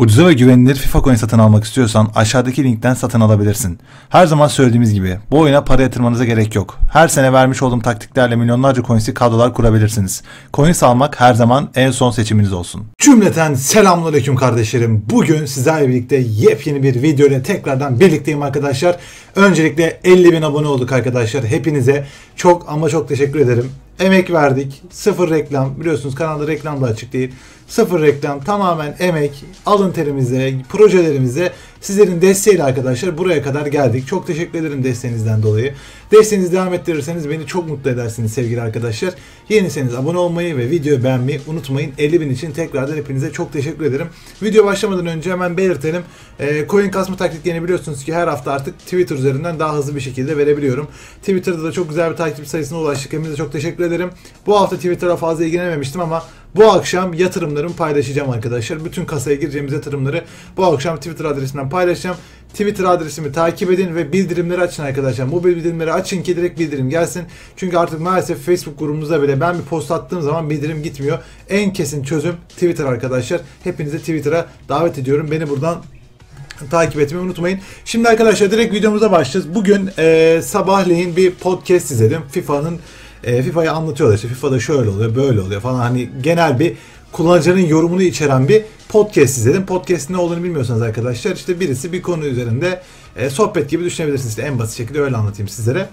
Ucuza ve güvenilir FIFA coin satın almak istiyorsan aşağıdaki linkten satın alabilirsin. Her zaman söylediğimiz gibi bu oyuna para yatırmanıza gerek yok. Her sene vermiş olduğum taktiklerle milyonlarca coins'i kadrolar kurabilirsiniz. Coins almak her zaman en son seçiminiz olsun. Cümleten selamünaleyküm kardeşlerim. Bugün sizlerle birlikte yepyeni bir video ile tekrardan birlikteyim arkadaşlar. Öncelikle 50 bin abone olduk arkadaşlar. Hepinize çok ama çok teşekkür ederim. Emek verdik. Sıfır reklam. Biliyorsunuz kanalda reklam da açık değil. Sıfır reklam. Tamamen emek. Alın terimize, projelerimize sizlerin desteğiyle arkadaşlar buraya kadar geldik. Çok teşekkür ederim desteğinizden dolayı. Desteğinizi devam ettirirseniz beni çok mutlu edersiniz sevgili arkadaşlar. Yeniseniz abone olmayı ve videoyu beğenmeyi unutmayın. 50 bin için tekrardan hepinize çok teşekkür ederim. Video başlamadan önce hemen belirtelim. E, coin kasma taktiklerini biliyorsunuz ki her hafta artık Twitter üzerinden daha hızlı bir şekilde verebiliyorum. Twitter'da da çok güzel bir takip sayısına ulaştık. Hepinize çok teşekkür ederim. Bu hafta Twitter'a fazla ilgilenememiştim ama bu akşam yatırımlarımı paylaşacağım arkadaşlar. Bütün kasaya gireceğimiz yatırımları bu akşam Twitter adresinden paylaşacağım. Twitter adresimi takip edin ve bildirimleri açın arkadaşlar. Mobil bildirimleri açın ki direkt bildirim gelsin. Çünkü artık maalesef Facebook grubumuzda bile ben bir post attığım zaman bildirim gitmiyor. En kesin çözüm Twitter arkadaşlar. Hepinizi Twitter'a davet ediyorum. Beni buradan takip etmeyi unutmayın. Şimdi arkadaşlar direkt videomuza başlayacağız. Bugün e, sabahleyin bir podcast izledim. FIFA'nın e, FIFA'yı anlatıyorlar işte FIFA'da şöyle oluyor böyle oluyor falan hani genel bir kullanıcının yorumunu içeren bir podcast izledim. Podcast ne olduğunu bilmiyorsanız arkadaşlar işte birisi bir konu üzerinde e, sohbet gibi düşünebilirsiniz. İşte en basit şekilde öyle anlatayım sizlere.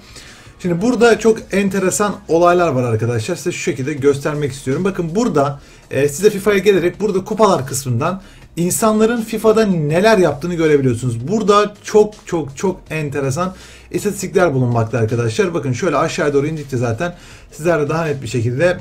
Şimdi burada çok enteresan olaylar var arkadaşlar. Size şu şekilde göstermek istiyorum. Bakın burada e, size FIFA'ya gelerek burada kupalar kısmından insanların FIFA'da neler yaptığını görebiliyorsunuz. Burada çok çok çok enteresan istatistikler bulunmakta arkadaşlar. Bakın şöyle aşağıya doğru indikçe zaten sizlerle daha net bir şekilde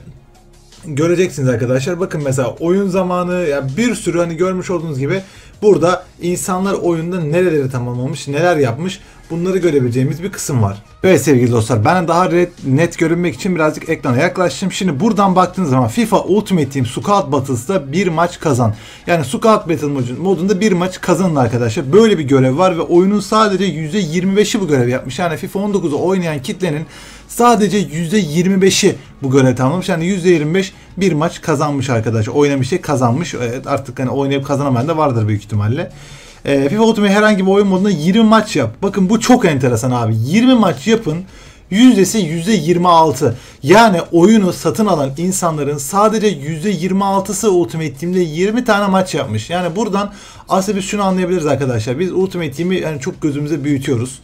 göreceksiniz arkadaşlar. Bakın mesela oyun zamanı yani bir sürü hani görmüş olduğunuz gibi burada insanlar oyunda nereleri tamamlamış, neler yapmış bunları görebileceğimiz bir kısım var. Evet sevgili dostlar ben daha net görünmek için birazcık ekrana yaklaştım. Şimdi buradan baktığınız zaman FIFA Ultimate Team Squad Battles'da bir maç kazan. Yani Squad Battle modunda bir maç kazanın arkadaşlar. Böyle bir görev var ve oyunun sadece %25'i bu görev yapmış. Yani FIFA 19'u oynayan kitlenin sadece %25'i bu görev tamamlamış. Yani %25 bir maç kazanmış arkadaşlar. Oynamış şey kazanmış. Evet, artık hani oynayıp kazanamayan da vardır büyük ihtimalle. E, FIFA Ultimate herhangi bir oyun modunda 20 maç yap. Bakın bu çok enteresan abi. 20 maç yapın. Yüzdesi %26. Yani oyunu satın alan insanların sadece %26'sı Ultimate Team'de 20 tane maç yapmış. Yani buradan aslında biz şunu anlayabiliriz arkadaşlar. Biz Ultimate Team'i yani çok gözümüze büyütüyoruz.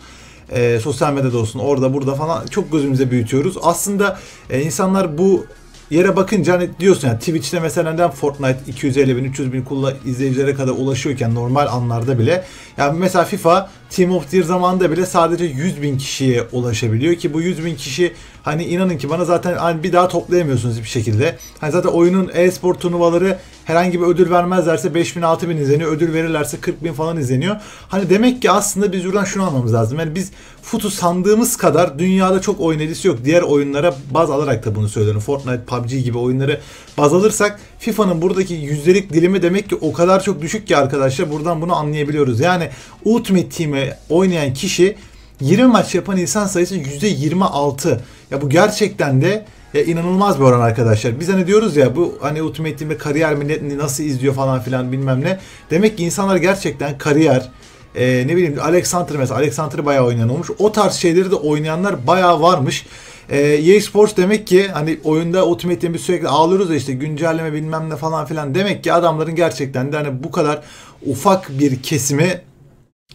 E, sosyal medyada olsun orada burada falan çok gözümüze büyütüyoruz. Aslında e, insanlar bu yere bakınca hani diyorsun yani Twitch'te mesela neden Fortnite 250 bin 300 bin izleyicilere kadar ulaşıyorken normal anlarda bile yani mesela FIFA Team of the Year zamanında bile sadece 100 bin kişiye ulaşabiliyor ki bu 100 bin kişi hani inanın ki bana zaten hani bir daha toplayamıyorsunuz bir şekilde. Hani zaten oyunun e-spor turnuvaları herhangi bir ödül vermezlerse 5000 6000 izleniyor. Ödül verirlerse 40 bin falan izleniyor. Hani demek ki aslında biz buradan şunu anlamamız lazım. Yani biz FUT'u sandığımız kadar dünyada çok oynayıcısı yok. Diğer oyunlara baz alarak da bunu söylüyorum. Fortnite, PUBG gibi oyunları baz alırsak FIFA'nın buradaki yüzdelik dilimi demek ki o kadar çok düşük ki arkadaşlar buradan bunu anlayabiliyoruz. Yani Ultimate Team'e oynayan kişi 20 maç yapan insan sayısı %26. Ya bu gerçekten de ya inanılmaz bir oran arkadaşlar. Biz hani diyoruz ya bu hani Ultimate Team'de kariyer milletini nasıl izliyor falan filan bilmem ne. Demek ki insanlar gerçekten kariyer, e, ne bileyim Alexander mesela Alexander bayağı oynayan. O tarz şeyleri de oynayanlar bayağı varmış. E, EA Sports demek ki hani oyunda Ultimate Team'i sürekli ağlıyoruz ya işte güncelleme bilmem ne falan filan. Demek ki adamların gerçekten de hani bu kadar ufak bir kesimi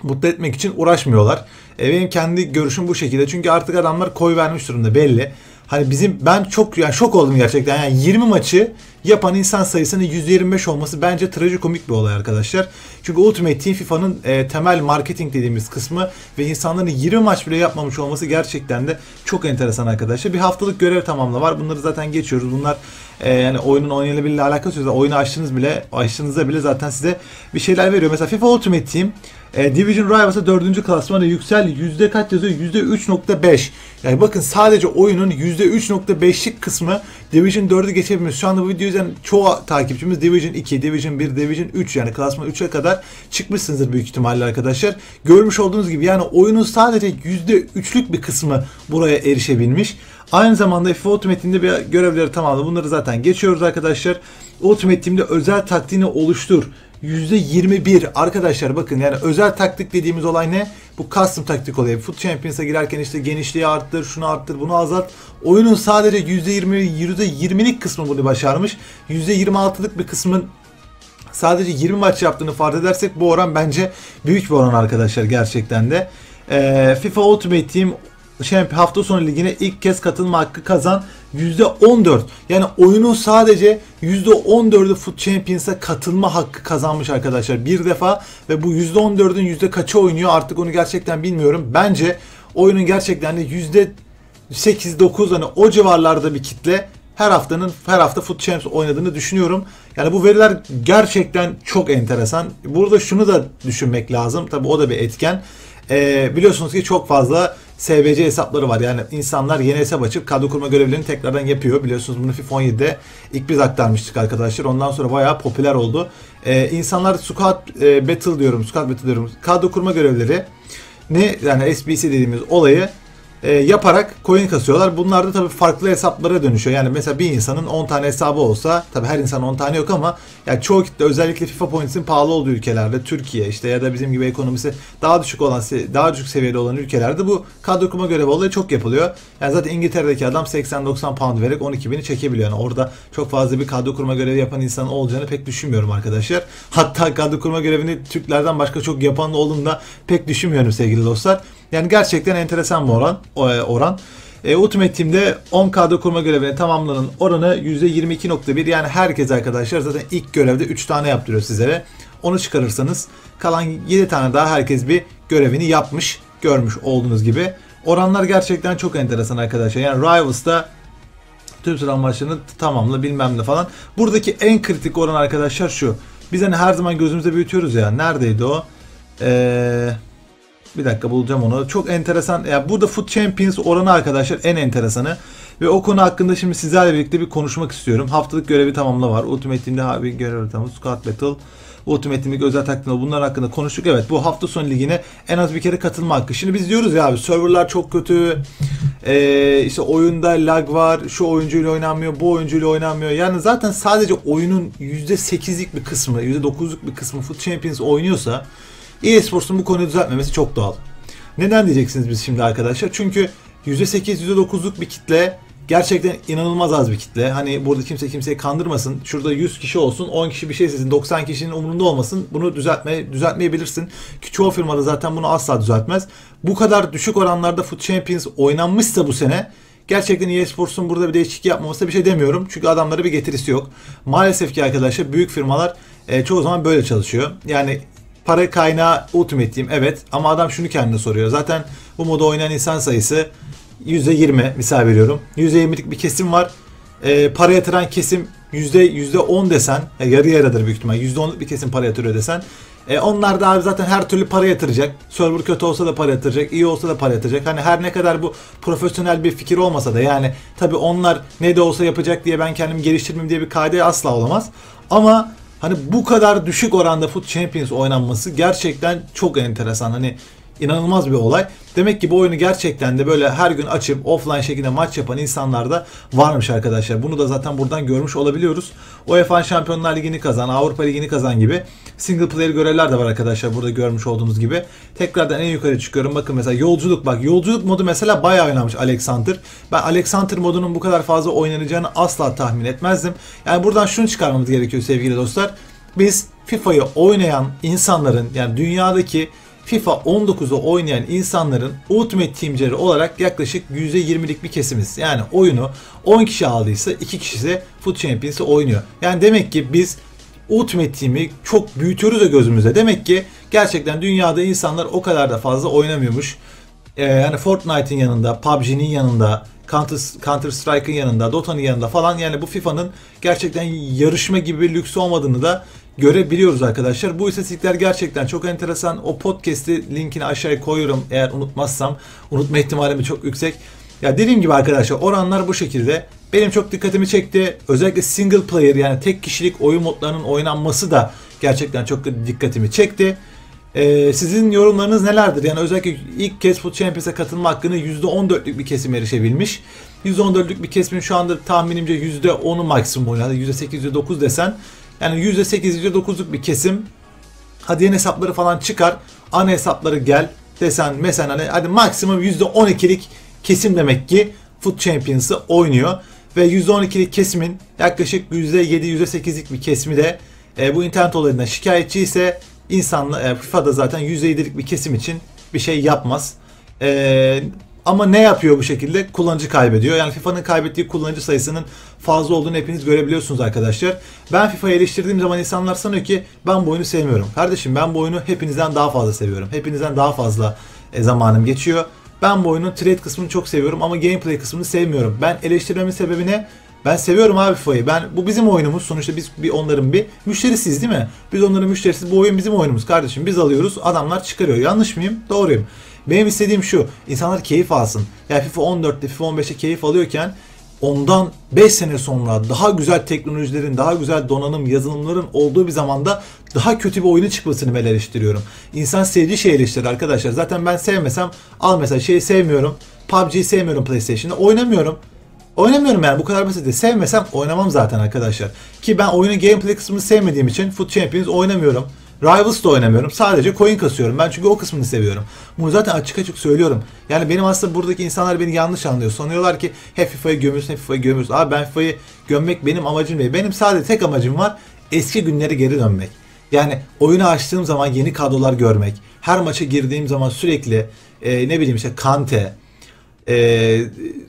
mutlu etmek için uğraşmıyorlar. E, benim kendi görüşüm bu şekilde. Çünkü artık adamlar koy vermiş durumda belli. Hani bizim ben çok yani şok oldum gerçekten. Yani 20 maçı yapan insan sayısının 125 olması bence trajikomik bir olay arkadaşlar. Çünkü Ultimate Team FIFA'nın e, temel marketing dediğimiz kısmı ve insanların 20 maç bile yapmamış olması gerçekten de çok enteresan arkadaşlar. Bir haftalık görev tamamla var. Bunları zaten geçiyoruz. Bunlar e, yani oyunun oynanabilirliğiyle alakası yok. Oyunu açtığınız bile açtığınızda bile zaten size bir şeyler veriyor. Mesela FIFA Ultimate Team e, Division Rivals'a 4. klasmanda yüksel yüzde kaç yazıyor? Yüzde 3.5. Yani bakın sadece oyunun yüzde 3.5'lik kısmı Division 4'ü geçebilmiş. Şu anda bu videoyu izleyen çoğu takipçimiz Division 2, Division 1, Division 3 yani klasman 3'e kadar çıkmışsınızdır büyük ihtimalle arkadaşlar. Görmüş olduğunuz gibi yani oyunun sadece yüzde 3'lük bir kısmı buraya erişebilmiş. Aynı zamanda FIFA Ultimate'inde bir görevleri tamamladı. Bunları zaten geçiyoruz arkadaşlar. Ultimate Team'de özel taktiğini oluştur %21 arkadaşlar bakın yani özel taktik dediğimiz olay ne? Bu custom taktik olayı. Foot Champions'a girerken işte genişliği arttır, şunu arttır, bunu azalt. Oyunun sadece %20, %20'lik kısmı bunu başarmış. %26'lık bir kısmın sadece 20 maç yaptığını farz edersek bu oran bence büyük bir oran arkadaşlar gerçekten de. Ee, FIFA Ultimate Team Champion hafta sonu ligine ilk kez katılma hakkı kazan %14. Yani oyunun sadece %14'ü Foot Champions'a katılma hakkı kazanmış arkadaşlar. Bir defa ve bu %14'ün yüzde kaçı oynuyor artık onu gerçekten bilmiyorum. Bence oyunun gerçekten de %8-9 hani o civarlarda bir kitle her haftanın her hafta Foot Champs oynadığını düşünüyorum. Yani bu veriler gerçekten çok enteresan. Burada şunu da düşünmek lazım. Tabi o da bir etken. Ee, biliyorsunuz ki çok fazla SBC hesapları var. Yani insanlar yeni hesap açıp kadro kurma görevlerini tekrardan yapıyor. Biliyorsunuz bunu FIFA 17'de ilk biz aktarmıştık arkadaşlar. Ondan sonra bayağı popüler oldu. Ee, insanlar squad e, battle diyorum, squad battle diyorum. Kadro kurma görevleri ne yani SBC dediğimiz olayı e, yaparak coin kasıyorlar. Bunlar da tabii farklı hesaplara dönüşüyor. Yani mesela bir insanın 10 tane hesabı olsa tabii her insan 10 tane yok ama yani çoğu kitle özellikle FIFA Points'in pahalı olduğu ülkelerde Türkiye işte ya da bizim gibi ekonomisi daha düşük olan daha düşük seviyede olan ülkelerde bu kadro kurma görevi olayı çok yapılıyor. Yani zaten İngiltere'deki adam 80-90 pound vererek 12 bini çekebiliyor. Yani orada çok fazla bir kadro kurma görevi yapan insan olacağını pek düşünmüyorum arkadaşlar. Hatta kadro kurma görevini Türklerden başka çok yapan olduğunu da pek düşünmüyorum sevgili dostlar. Yani gerçekten enteresan bir oran. E, oran. E, Ultimate Team'de 10 kadro kurma görevini tamamlanan oranı %22.1 yani herkes arkadaşlar zaten ilk görevde 3 tane yaptırıyor sizlere. Onu çıkarırsanız kalan 7 tane daha herkes bir görevini yapmış görmüş olduğunuz gibi. Oranlar gerçekten çok enteresan arkadaşlar. Yani Rivals'da tüm sıra maçlarını tamamla bilmem ne falan. Buradaki en kritik oran arkadaşlar şu. Biz hani her zaman gözümüzde büyütüyoruz ya. Neredeydi o? Eee bir dakika bulacağım onu. Çok enteresan. Ya burada Foot Champions oranı arkadaşlar en enteresanı. Ve o konu hakkında şimdi sizlerle birlikte bir konuşmak istiyorum. Haftalık görevi tamamla var. Ultimate Team'de abi görev tamam. Squad Battle. Ultimate Team'deki özel takımda bunlar hakkında konuştuk. Evet bu hafta sonu ligine en az bir kere katılma hakkı. Şimdi biz diyoruz ya abi serverlar çok kötü. Ee, işte oyunda lag var. Şu oyuncuyla oynanmıyor. Bu oyuncuyla oynanmıyor. Yani zaten sadece oyunun %8'lik bir kısmı, %9'luk bir kısmı Foot Champions oynuyorsa e-sports'un bu konuyu düzeltmemesi çok doğal. Neden diyeceksiniz biz şimdi arkadaşlar? Çünkü %8, %9'luk bir kitle gerçekten inanılmaz az bir kitle. Hani burada kimse kimseyi kandırmasın. Şurada 100 kişi olsun, 10 kişi bir şey sesin, 90 kişinin umurunda olmasın. Bunu düzeltme düzeltmeyebilirsin. Ki çoğu firmada zaten bunu asla düzeltmez. Bu kadar düşük oranlarda Foot Champions oynanmışsa bu sene Gerçekten EA Sports'un burada bir değişiklik yapmaması bir şey demiyorum. Çünkü adamlara bir getirisi yok. Maalesef ki arkadaşlar büyük firmalar e, çoğu zaman böyle çalışıyor. Yani para kaynağı Ultimate Team evet ama adam şunu kendine soruyor. Zaten bu moda oynayan insan sayısı %20 misal veriyorum. %20'lik bir kesim var. E, para yatıran kesim yüzde 10 desen e, yarı yarıdır büyük ihtimal. %10'luk bir kesim para yatırıyor desen. E, onlar da abi zaten her türlü para yatıracak. Server kötü olsa da para yatıracak, iyi olsa da para yatıracak. Hani her ne kadar bu profesyonel bir fikir olmasa da yani tabi onlar ne de olsa yapacak diye ben kendimi geliştirmeyeyim diye bir kaide asla olamaz. Ama Hani bu kadar düşük oranda Foot Champions oynanması gerçekten çok enteresan. Hani inanılmaz bir olay. Demek ki bu oyunu gerçekten de böyle her gün açıp offline şekilde maç yapan insanlar da varmış arkadaşlar. Bunu da zaten buradan görmüş olabiliyoruz. UEFA Şampiyonlar Ligi'ni kazan, Avrupa Ligi'ni kazan gibi single player görevler de var arkadaşlar burada görmüş olduğunuz gibi. Tekrardan en yukarı çıkıyorum. Bakın mesela yolculuk bak. Yolculuk modu mesela bayağı oynamış Alexander. Ben Alexander modunun bu kadar fazla oynanacağını asla tahmin etmezdim. Yani buradan şunu çıkarmamız gerekiyor sevgili dostlar. Biz FIFA'yı oynayan insanların yani dünyadaki FIFA 19'u oynayan insanların Ultimate Team'cileri olarak yaklaşık %20'lik bir kesimiz. Yani oyunu 10 kişi aldıysa 2 kişi de Foot Champions'ı oynuyor. Yani demek ki biz Ultimate Team'i çok büyütüyoruz ya gözümüzde. Demek ki gerçekten dünyada insanlar o kadar da fazla oynamıyormuş. Ee, yani Fortnite'in yanında, PUBG'nin yanında, Counter, Counter Strike'ın yanında, Dota'nın yanında falan yani bu FIFA'nın gerçekten yarışma gibi bir lüksü olmadığını da görebiliyoruz arkadaşlar. Bu istatistikler gerçekten çok enteresan. O podcast'i linkini aşağıya koyuyorum eğer unutmazsam. Unutma ihtimalim çok yüksek. Ya dediğim gibi arkadaşlar oranlar bu şekilde. Benim çok dikkatimi çekti. Özellikle single player yani tek kişilik oyun modlarının oynanması da gerçekten çok dikkatimi çekti. Ee, sizin yorumlarınız nelerdir? Yani özellikle ilk kez Foot Champions'a katılma hakkını %14'lük bir kesim erişebilmiş. %14'lük bir kesimin şu anda tahminimce %10'u maksimum oynadı. %8, %9 desen Yani %8, %9'luk bir kesim. Hadi yeni hesapları falan çıkar. Ana hesapları gel desen mesela hani hadi maksimum %12'lik kesim demek ki Foot Champions'ı oynuyor. Ve %12'lik kesimin yaklaşık %7, %8'lik bir kesimi de e, bu internet olayından şikayetçi ise insanla e, FIFA'da zaten %7'lik bir kesim için bir şey yapmaz. E, ama ne yapıyor bu şekilde? Kullanıcı kaybediyor. Yani FIFA'nın kaybettiği kullanıcı sayısının fazla olduğunu hepiniz görebiliyorsunuz arkadaşlar. Ben FIFA'yı eleştirdiğim zaman insanlar sanıyor ki ben bu oyunu sevmiyorum. Kardeşim ben bu oyunu hepinizden daha fazla seviyorum. Hepinizden daha fazla e, zamanım geçiyor. Ben bu oyunun trade kısmını çok seviyorum ama gameplay kısmını sevmiyorum. Ben eleştirmemin sebebi ne? Ben seviyorum abi FIFA'yı. Ben bu bizim oyunumuz. Sonuçta biz bir onların bir müşterisiyiz değil mi? Biz onların müşterisi. Bu oyun bizim oyunumuz kardeşim. Biz alıyoruz. Adamlar çıkarıyor. Yanlış mıyım? Doğruyum. Benim istediğim şu. insanlar keyif alsın. Yani FIFA 14'te FIFA 15'te keyif alıyorken ondan 5 sene sonra daha güzel teknolojilerin, daha güzel donanım, yazılımların olduğu bir zamanda daha kötü bir oyunu çıkmasını ben eleştiriyorum. İnsan sevdiği şeyi eleştirir arkadaşlar. Zaten ben sevmesem al mesela şeyi sevmiyorum. PUBG'yi sevmiyorum PlayStation'da. Oynamıyorum. Oynamıyorum yani bu kadar basit. Sevmesem oynamam zaten arkadaşlar. Ki ben oyunun gameplay kısmını sevmediğim için Foot Champions oynamıyorum. Rivals da oynamıyorum. Sadece coin kasıyorum. Ben çünkü o kısmını seviyorum. Bunu zaten açık açık söylüyorum. Yani benim aslında buradaki insanlar beni yanlış anlıyor. Sanıyorlar ki hep FIFA'yı gömüyorsun, hep FIFA'yı gömüyorsun. Abi ben FIFA'yı gömmek benim amacım değil. Benim sadece tek amacım var. Eski günleri geri dönmek. Yani oyunu açtığım zaman yeni kadrolar görmek. Her maça girdiğim zaman sürekli e, ne bileyim işte Kante, e,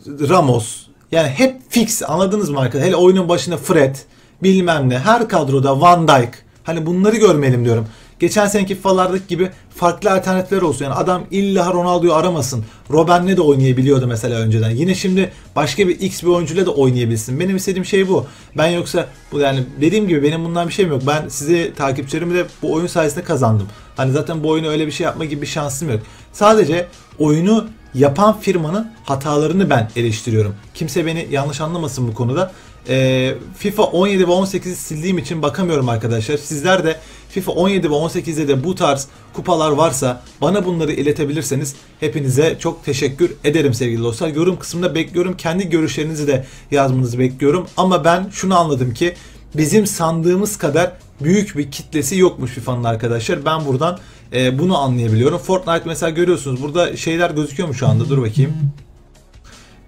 Ramos, yani hep fix anladınız mı arkadaşlar? Hele oyunun başında Fred, bilmem ne. Her kadroda Van Dijk. Hani bunları görmeyelim diyorum. Geçen seneki FIFA'lardaki gibi farklı alternatifler olsun. Yani adam illa Ronaldo'yu aramasın. Robben'le de oynayabiliyordu mesela önceden. Yine şimdi başka bir X bir oyuncuyla da oynayabilsin. Benim istediğim şey bu. Ben yoksa bu yani dediğim gibi benim bundan bir şeyim yok. Ben sizi takipçilerimi de bu oyun sayesinde kazandım. Hani zaten bu oyunu öyle bir şey yapma gibi bir şansım yok. Sadece oyunu yapan firmanın hatalarını ben eleştiriyorum. Kimse beni yanlış anlamasın bu konuda. E, FIFA 17 ve 18'i sildiğim için bakamıyorum arkadaşlar. Sizler de FIFA 17 ve 18'de de bu tarz kupalar varsa bana bunları iletebilirseniz hepinize çok teşekkür ederim sevgili dostlar. Yorum kısmında bekliyorum. Kendi görüşlerinizi de yazmanızı bekliyorum. Ama ben şunu anladım ki bizim sandığımız kadar büyük bir kitlesi yokmuş FIFA'nın arkadaşlar. Ben buradan e, bunu anlayabiliyorum. Fortnite mesela görüyorsunuz. Burada şeyler gözüküyor mu şu anda? Dur bakayım.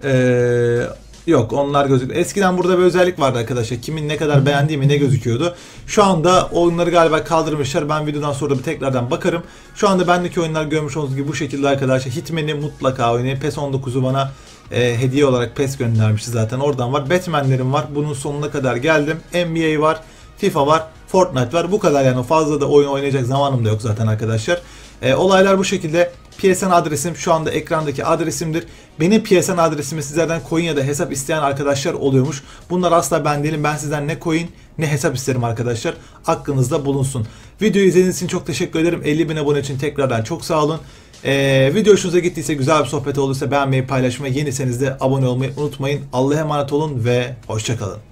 Eee Yok onlar gözüküyor. Eskiden burada bir özellik vardı arkadaşlar. Kimin ne kadar beğendiği mi ne gözüküyordu. Şu anda oyunları galiba kaldırmışlar. Ben videodan sonra bir tekrardan bakarım. Şu anda bendeki oyunlar görmüş olduğunuz gibi bu şekilde arkadaşlar. Hitman'i mutlaka oynayın. PES 19'u bana e, hediye olarak PES göndermişti zaten. Oradan var. Batman'lerim var. Bunun sonuna kadar geldim. NBA var. FIFA var. Fortnite var. Bu kadar yani fazla da oyun oynayacak zamanım da yok zaten arkadaşlar. E, olaylar bu şekilde. PSN adresim şu anda ekrandaki adresimdir. Benim PSN adresimi sizlerden coin ya da hesap isteyen arkadaşlar oluyormuş. Bunlar asla ben değilim. Ben sizden ne coin ne hesap isterim arkadaşlar. Aklınızda bulunsun. Videoyu izlediğiniz için çok teşekkür ederim. 50 bin abone için tekrardan çok sağ olun. Ee, video hoşunuza gittiyse güzel bir sohbet olduysa beğenmeyi paylaşmayı yeniseniz de abone olmayı unutmayın. Allah'a emanet olun ve hoşçakalın.